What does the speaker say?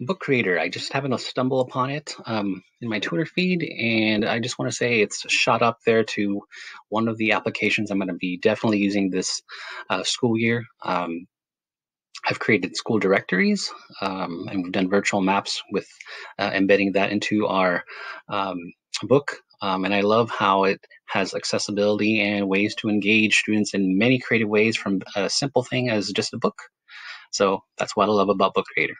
Book Creator. I just happened to stumble upon it um, in my Twitter feed, and I just want to say it's shot up there to one of the applications I'm going to be definitely using this uh, school year. Um, I've created school directories, um, and we've done virtual maps with uh, embedding that into our um, book. Um, and I love how it has accessibility and ways to engage students in many creative ways, from a simple thing as just a book. So that's what I love about Book Creator.